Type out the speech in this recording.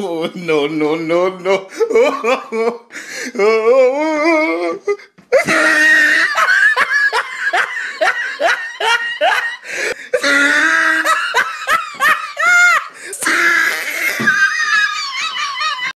No, no, no, no.